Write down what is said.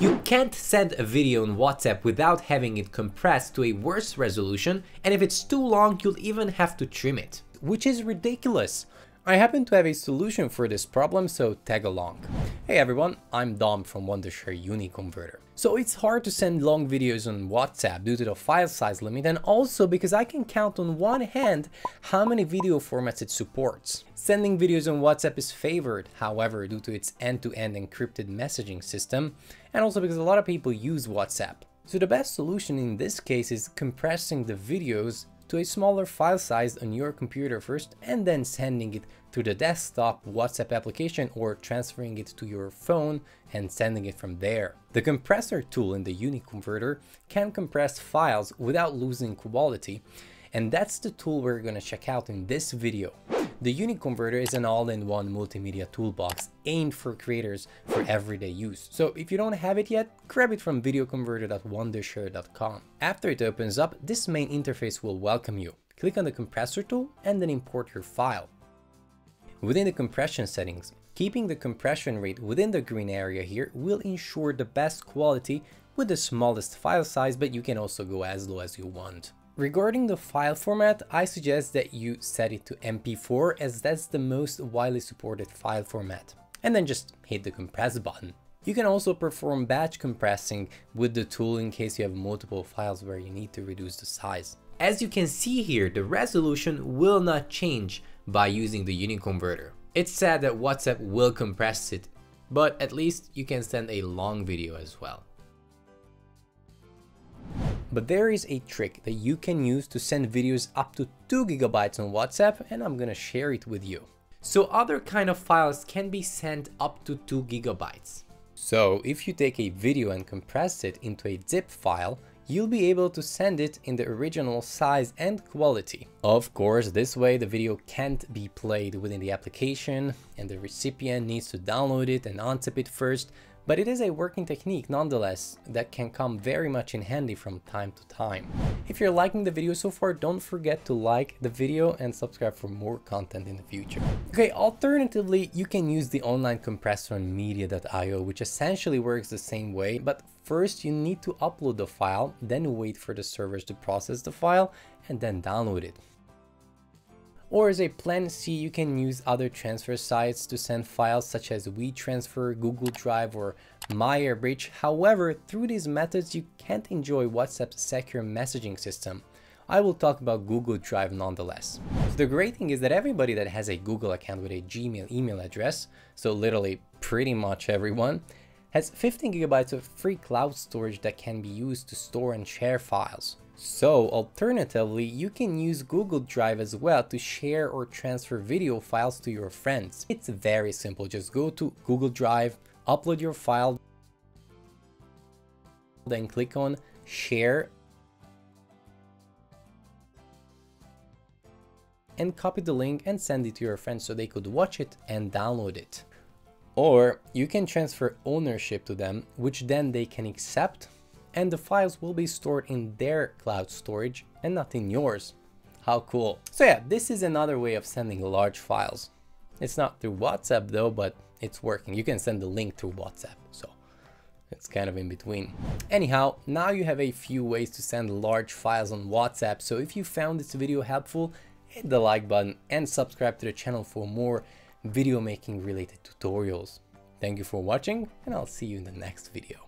You can't send a video on WhatsApp without having it compressed to a worse resolution and if it's too long you'll even have to trim it. Which is ridiculous. I happen to have a solution for this problem, so tag along. Hey everyone, I'm Dom from Wondershare Uniconverter. So it's hard to send long videos on WhatsApp due to the file size limit and also because I can count on one hand how many video formats it supports. Sending videos on WhatsApp is favored, however, due to its end-to-end -end encrypted messaging system and also because a lot of people use WhatsApp. So the best solution in this case is compressing the videos to a smaller file size on your computer first and then sending it to the desktop WhatsApp application or transferring it to your phone and sending it from there. The compressor tool in the Uniconverter can compress files without losing quality and that's the tool we're gonna check out in this video. The Uniconverter is an all-in-one multimedia toolbox aimed for creators for everyday use. So if you don't have it yet, grab it from videoconverter.wondershare.com. After it opens up, this main interface will welcome you. Click on the compressor tool and then import your file. Within the compression settings, keeping the compression rate within the green area here will ensure the best quality with the smallest file size, but you can also go as low as you want. Regarding the file format, I suggest that you set it to MP4 as that's the most widely supported file format. And then just hit the compress button. You can also perform batch compressing with the tool in case you have multiple files where you need to reduce the size. As you can see here, the resolution will not change by using the Uniconverter. It's sad that WhatsApp will compress it, but at least you can send a long video as well. But there is a trick that you can use to send videos up to 2 gigabytes on WhatsApp and I'm gonna share it with you. So other kind of files can be sent up to 2 gigabytes. So if you take a video and compress it into a zip file, you'll be able to send it in the original size and quality. Of course, this way the video can't be played within the application and the recipient needs to download it and unzip it first, but it is a working technique nonetheless that can come very much in handy from time to time. If you're liking the video so far, don't forget to like the video and subscribe for more content in the future. Okay, alternatively, you can use the online compressor on media.io, which essentially works the same way, but first you need to upload the file, then wait for the servers to process the file, and then download it. Or as a plan C, you can use other transfer sites to send files such as WeTransfer, Google Drive, or MyAirBridge. However, through these methods, you can't enjoy WhatsApp's secure messaging system. I will talk about Google Drive nonetheless. So the great thing is that everybody that has a Google account with a Gmail email address, so literally pretty much everyone, has 15 gigabytes of free cloud storage that can be used to store and share files. So alternatively, you can use Google Drive as well to share or transfer video files to your friends. It's very simple, just go to Google Drive, upload your file, then click on share and copy the link and send it to your friends so they could watch it and download it. Or you can transfer ownership to them, which then they can accept and the files will be stored in their cloud storage and not in yours. How cool. So yeah, this is another way of sending large files. It's not through WhatsApp though, but it's working. You can send the link through WhatsApp, so it's kind of in between. Anyhow, now you have a few ways to send large files on WhatsApp, so if you found this video helpful, hit the like button and subscribe to the channel for more video making related tutorials. Thank you for watching and I'll see you in the next video.